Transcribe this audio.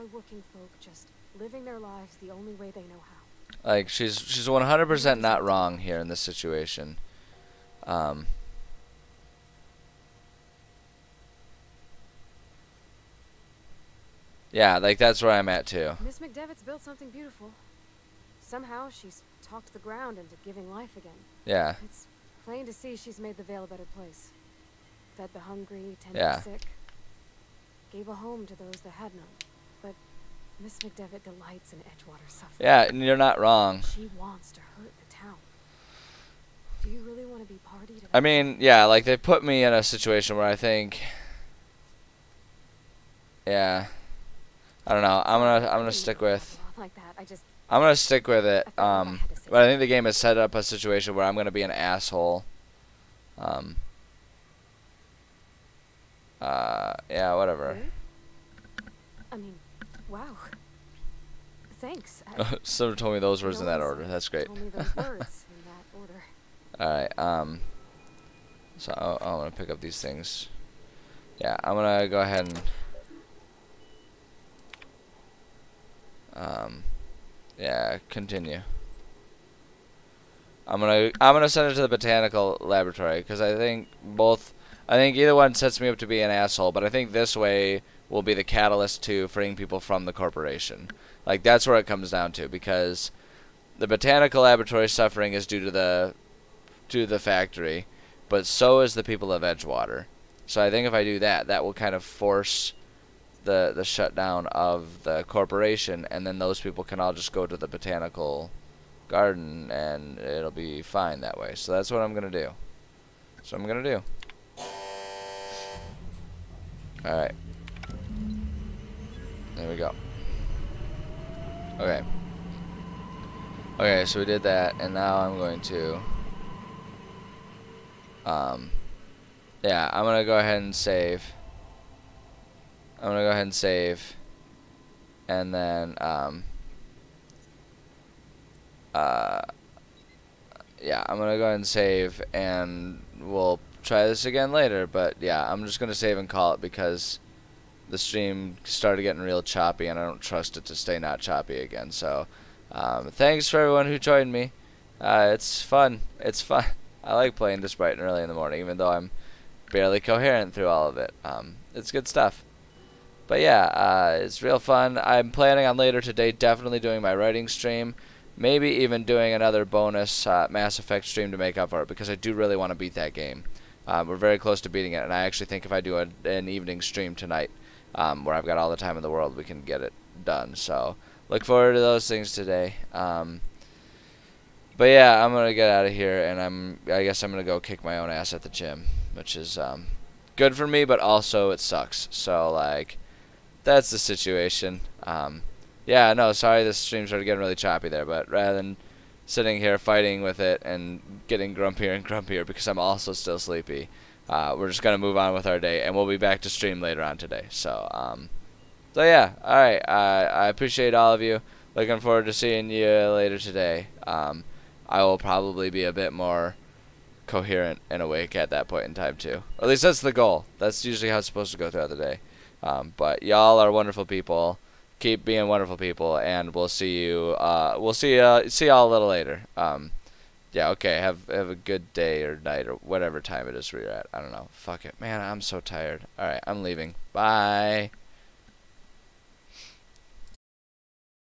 hardworking folk just living their lives the only way they know how. Like she's she's 100% not wrong here in this situation. Um, yeah, like that's where I'm at too. Miss MacDuff's built something beautiful. Somehow she's talked the ground into giving life again. Yeah, It's plain to see she's made the Vale a better place. Fed the hungry, tended Yeah. the sick. Gave a home to those that had none. Miss MacDuff delights in Edgewater suffering. yeah, and you're not wrong. She wants to hurt the town. Do you really want to be party to? I mean, yeah, like they put me in a situation where I think, yeah, I don't know. I'm gonna I'm gonna stick with like that. I just I'm gonna stick with it. I felt like I Um, had to say but I think the game has set up a situation where I'm gonna be an asshole. Um. Uh, yeah, whatever. I mean, wow. Thanks. Someone told me those words in that order. That's great. Told me those words in that order. All right. Um. So I- I'm gonna pick up these things. Yeah, I'm gonna go ahead and. Um. Yeah, continue. I'm gonna I'm gonna send it to the botanical laboratory because I think both I think either one sets me up to be an asshole, but I think this way will be the catalyst to freeing people from the corporation. Like that's where it comes down to because the botanical laboratory suffering is due to the to the factory, but so is the people of Edgewater. So I think if I do that, that will kind of force the the shutdown of the corporation, and then those people can all just go to the botanical garden, and it'll be fine that way. So that's what I'm gonna do. So I'm gonna do. All right. There we go. Okay. Okay, so we did that, and now I'm going to. Um, yeah, I'm gonna go ahead and save. I'm gonna go ahead and save, and then um. Uh, yeah, I'm gonna go ahead and save, and we'll try this again later. But yeah, I'm just gonna save and call it because the stream started getting real choppy, and I don't trust it to stay not choppy again. So, um, thanks for everyone who joined me. Uh, it's fun. It's fun. I like playing this bright and early in the morning, even though I'm barely coherent through all of it. Um, it's good stuff. But yeah, uh, it's real fun. I'm planning on later today definitely doing my writing stream. Maybe even doing another bonus uh, Mass Effect stream to make up for it because I do really want to beat that game. Um, we're very close to beating it, and I actually think if I do a, an evening stream tonight, um, where I've got all the time in the world, we can get it done. So look forward to those things today. Um, but yeah, I'm gonna get out of here, and I'm I guess I'm gonna go kick my own ass at the gym, which is um, good for me, but also it sucks. So like, that's the situation. Um, yeah, no, sorry, this stream started getting really choppy there, but rather than sitting here fighting with it and getting grumpier and grumpier because I'm also still sleepy, uh, we're just gonna move on with our day, and we'll be back to stream later on today. So um, so yeah, all right, I appreciate all of you. Looking forward to seeing you later today. Um, I will probably be a bit more coherent and awake at that point in time too. Or at least that's the goal. That's usually how it's supposed to go throughout the day. Um, but y'all are wonderful people. Keep being wonderful people, and we'll see you. Uh, we'll see. Uh, see y'all a little later. Um, yeah. Okay. Have have a good day or night or whatever time it is where you're at. I don't know. Fuck it, man. I'm so tired. All right. I'm leaving. Bye.